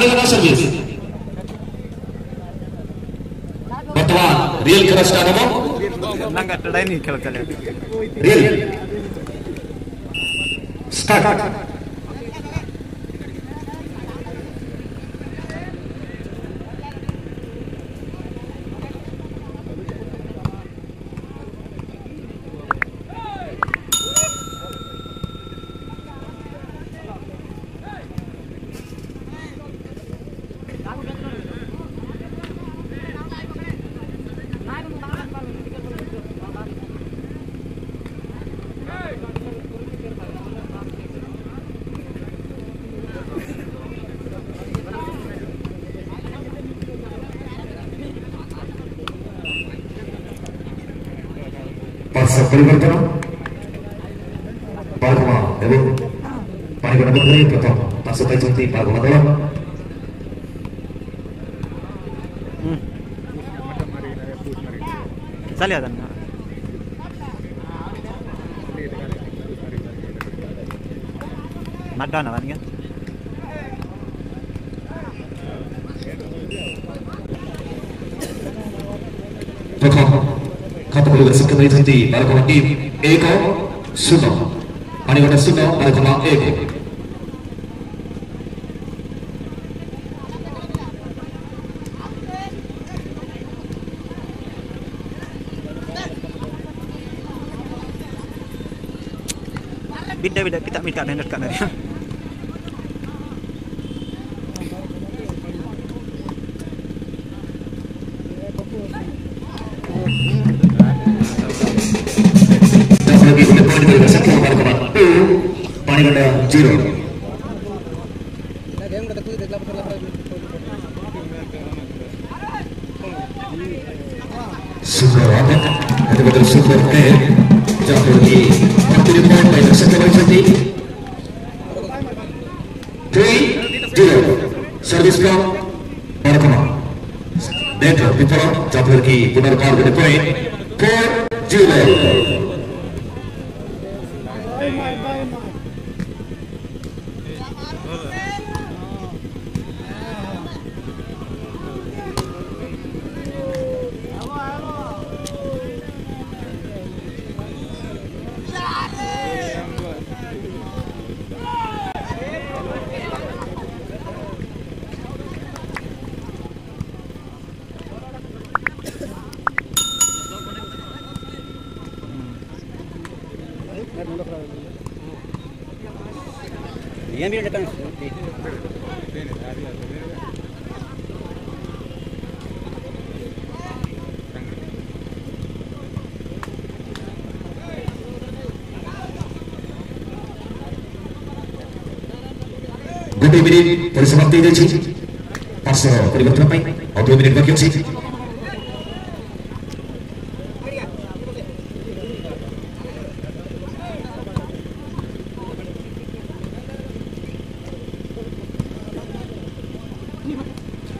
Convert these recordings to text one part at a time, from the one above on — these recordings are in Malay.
ਸਾਰੇ ਜਣੇ ਸੱਜੇ ਬਤਵਾ ਰੀਅਲ ਖੜਾ ਸਟਾਰਟ ਹੋ ਨੰਗਾ ਟੜਾਈ ਨਹੀਂ ਖੜਾ ਚੱਲਿਆ real start sacrificar no para ma para que no me duele pero paso para el tiempo para matarlo sale a dar Madonna, ¿verdad? කටපුල වසික මිත්‍රදී මරකම ටීම් ඒක සුනෝ අනිකට සුනෝ මරකම ඒක Bida bida kita ambil kamera kamera. ಮಣಿಗಂಡ ಜೀರೋ ಸೂಪರ್ ಆಟಕ್ ಅದ್ರ ಬದಲು ಸೂಪರ್ ಪ್ಲೇಯರ್ ಜಾಪುರ್ಗೆ ಹತ್ತು ಪಾಯಿಂಟ್ ಐದು ಸೆಕೆಂಡ್ ತ್ರೀ ಜೀರೋ ಸರ್ವಿಸ್ ಕ್ರಮ ಕಾರ್ಯಕ್ರಮ ನೇತ್ರ ವಿಪರ ಜಾಪುರ್ಗೆ ಪುನರ್ಪಾರ್ಪಣೆ ಪಾಯಿಂಟ್ ಫೋರ್ ಜೀರೋ ये भी लटका दो मिनट परिसमाप्ति दे चुकी पांच सौ परिवर्तन पाई और दो मिनट बाकी हो चुकी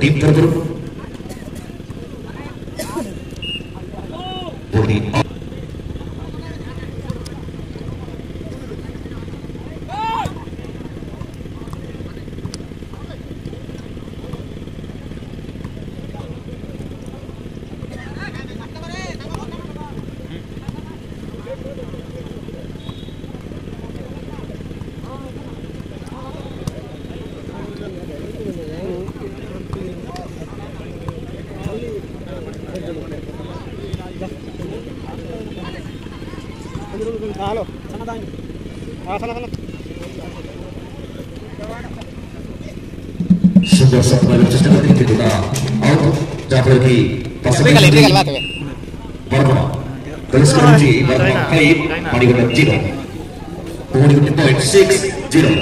deep thunder, सुंदर सफल चेष्टा करते थे का आउट जाफ़र की पास में गलती वर्मा ಕಳಿಸ್ಕೊಂಡಿ ಬರ್ಮ ಫೈವ್ ಮಾಡಿಕೊಂಡು ಜೀರೋ ಮಾಡಿಕೊಂಡು ಪಾಯಿಂಟ್ ಸಿಕ್ಸ್ ಜೀರೋ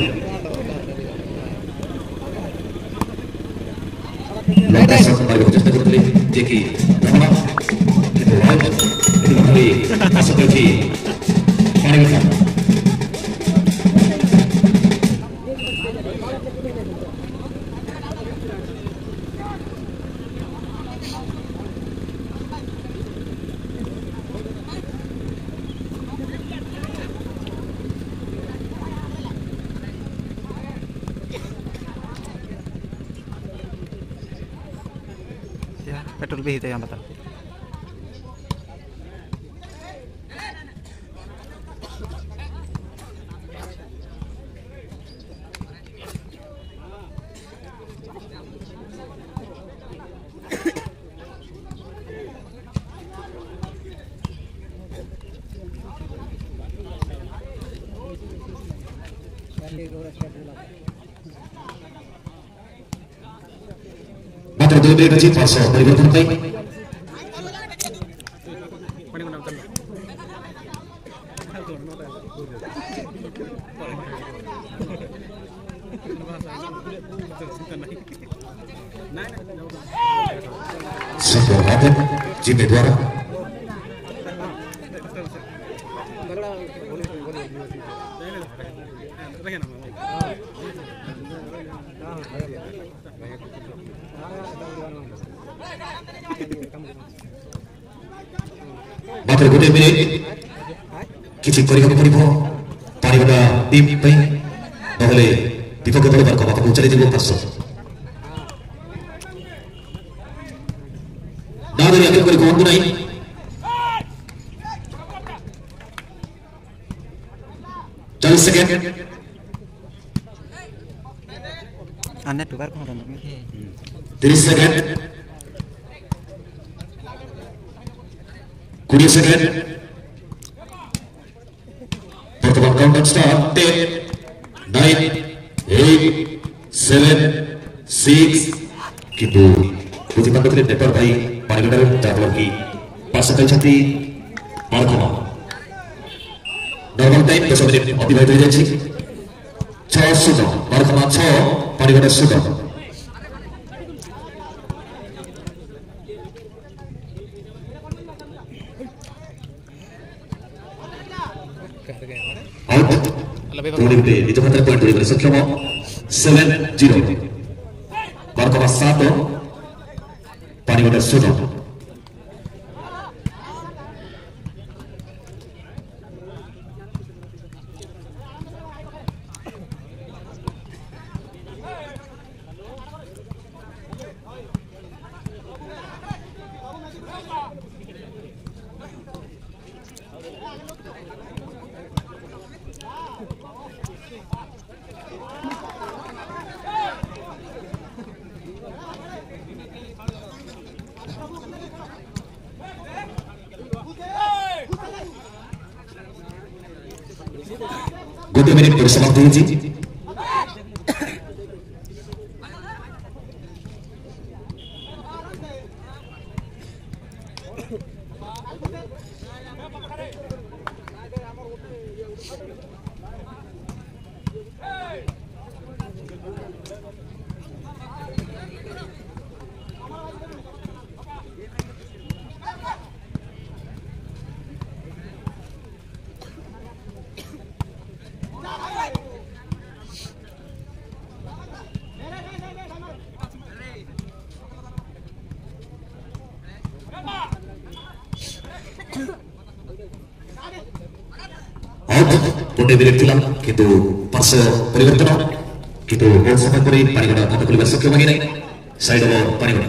ಜೆಕಿ पेट्रोल भी ही बताओ ada dia kecil pasal dari kata tak Sebab ada jenis darah ମାତ୍ର ଗୋଟିଏ ମିନିଟ୍ କିଛି କରିବାକୁ ପଡ଼ିବ ପାଣିଗଟା ଟିମ୍ ପାଇଁ ନହେଲେ ବିପକ୍ଷ ଦଳ ତାଙ୍କ ବାପାକୁ ଚାଲିଯିବ ପାର୍ଶ୍ୱ ନା ଧରି ଆଗରେ କରି କୁହନ୍ତୁ ନାହିଁ ଚାଳିଶ second Aneh tukar few seconds. বর্তমান কন্টেক্সটা ten nine eight seven six কিন্তু প্রতিমান ভিতরে নেপাল ভাই পারিগড়ের যাদব কি পাশে যাইছন্তি বর্ধমান নর্মাল টাইম দশ মিনিট অতিবাহিত হয়ে যাচ্ছে ছশো বর্ধমান ছ পারিগড়ের সুগম Out. Turun di. Itu kata poin dari Malaysia. Kamu seven zero. Barco Masato. Pani Wadah Sudah. গোটে মেরে পরিসমাপ্ত হয়েছি Thank you. ওটা বিলেট দিলাম কিন্তু পাশে পরিবর্তন কিন্তু গোল সফল করে পারিগড়া কতগুলি সক্ষম হয়ে নাই সাইড ওভার পারিগড়া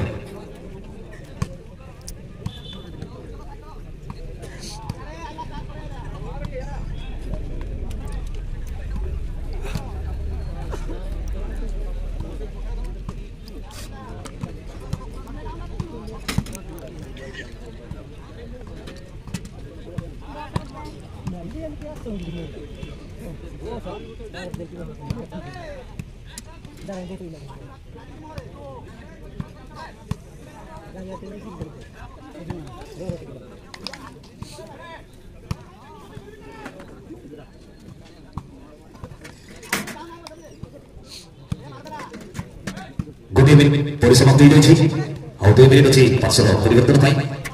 Thank you. ଗୋଟିଏ ମିନିଟ୍ ପରିଶ୍ରମ ଦୁଇ ରହିଛି ଆଉ ଦୁଇ ମିନିଟ୍ ଅଛି ପାର୍ସଲ ପରିବର୍ତ୍ତନ ପାଇଁ